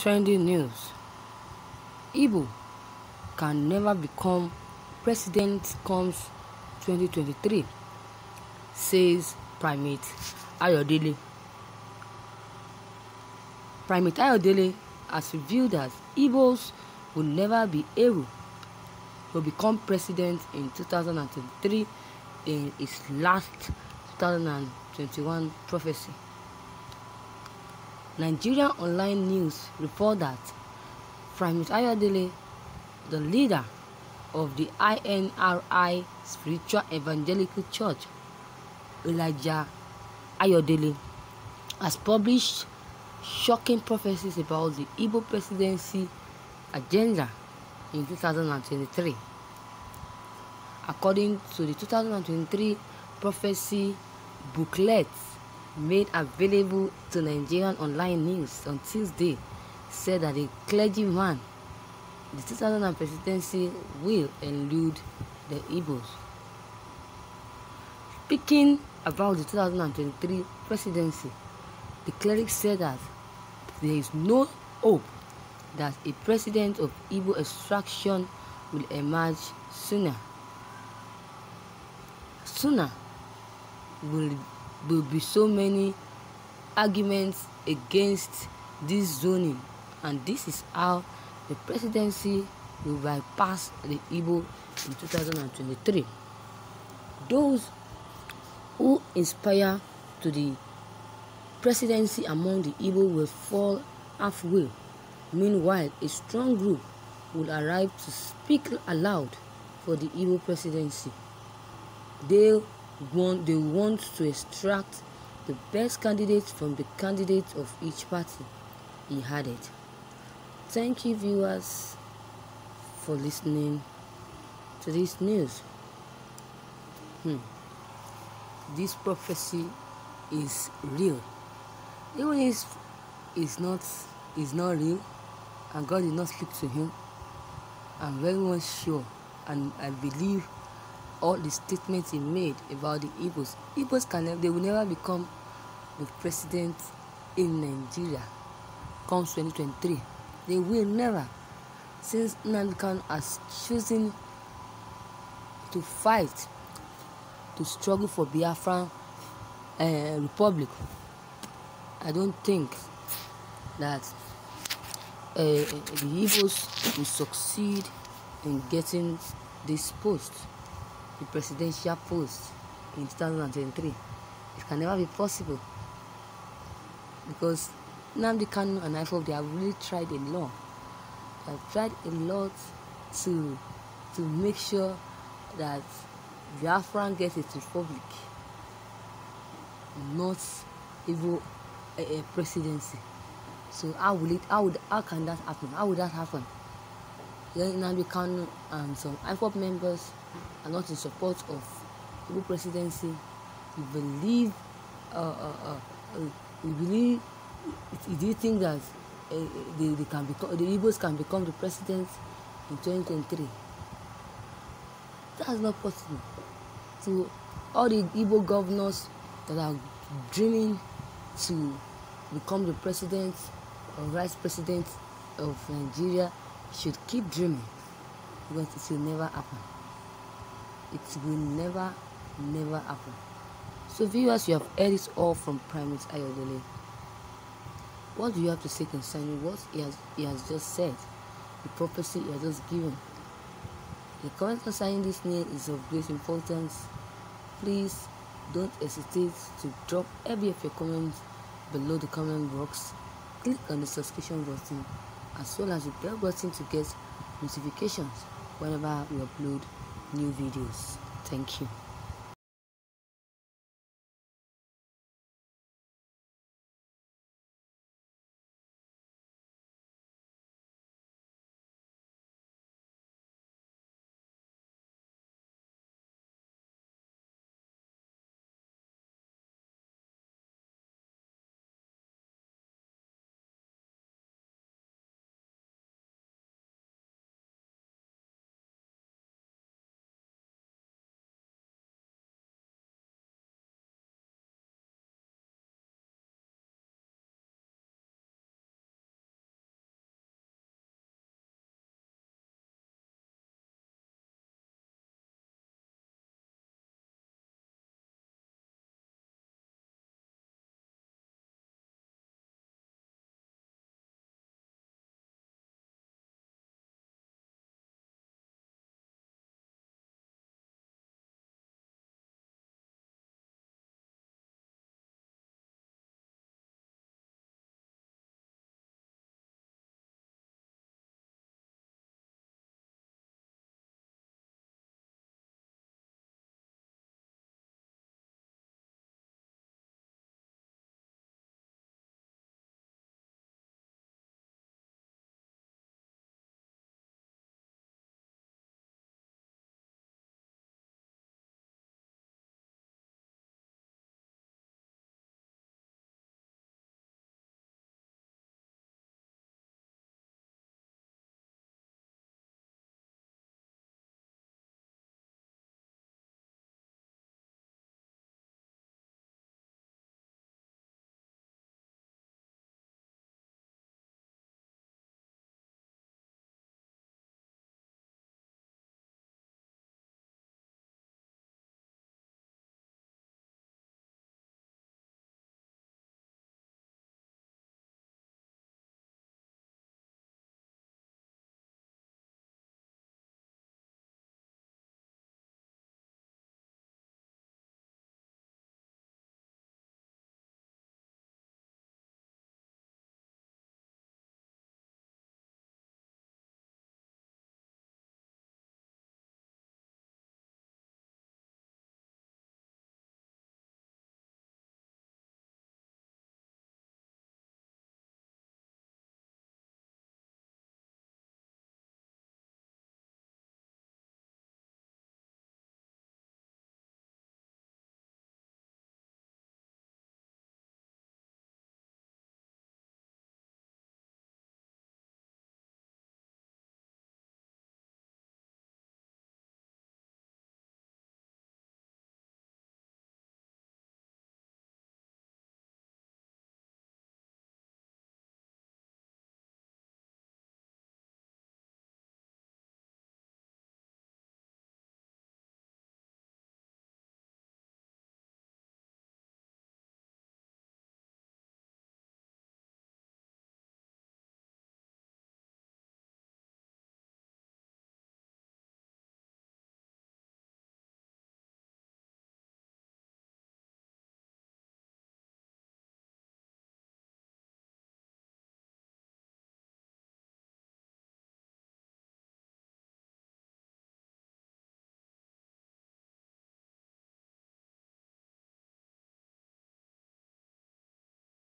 Trending news Igbo can never become president comes 2023, says Primate Ayodele. Primate Ayodele has revealed that Igbos will never be able to become president in 2023 in his last 2021 prophecy. Nigerian online news report that Primate Ayodele, the leader of the INRI Spiritual Evangelical Church, Elijah Ayodele, has published shocking prophecies about the Igbo presidency agenda in 2023. According to the 2023 prophecy booklet made available to Nigerian online news on Tuesday, said that the clergyman, the 2000 presidency will elude the Igbos. Speaking about the 2023 presidency, the cleric said that there is no hope that a president of Igbo extraction will emerge sooner. Sooner will, will be so many arguments against this zoning and this is how the presidency will bypass the Igbo in 2023. Those who inspire to the presidency among the Igbo will fall halfway. Meanwhile, a strong group will arrive to speak aloud for the Igbo presidency. They want, they want to extract the best candidates from the candidates of each party, he added. Thank you, viewers, for listening to this news. Hmm. This prophecy is real. Even if it's not, is not real, and God did not speak to him, I'm very much sure, and I believe all the statements he made about the Igbos. Igbos can never, they will never become the president in Nigeria. come 2023, they will never, since Nnamdi has chosen to fight, to struggle for Biafran uh, Republic. I don't think that uh, the Igbos will succeed in getting this post the presidential post in 2023. It can never be possible because Nnamdi Kanu and IPOB they have really tried a lot. They have tried a lot to to make sure that Biafran gets its republic, not even a, a presidency. So how will it? How would? How can that happen? How would that happen? Then Nnamdi Kanu and some IPOB members are not in support of Igbo presidency. We believe, uh, uh, uh, uh we believe, do you think that uh, they, they can become, the Igbos can become the president in 2023? That's not possible. So all the Igbo governors that are dreaming to become the president or vice president of Nigeria should keep dreaming because it will never happen it will never never happen. So viewers you have heard it all from primate ayodele. What do you have to say concerning what he has he has just said the prophecy he has just given? The comment concerning this news is of great importance. Please don't hesitate to drop every of your comments below the comment box. Click on the subscription button as well as the bell button to get notifications whenever we upload new videos. Thank you.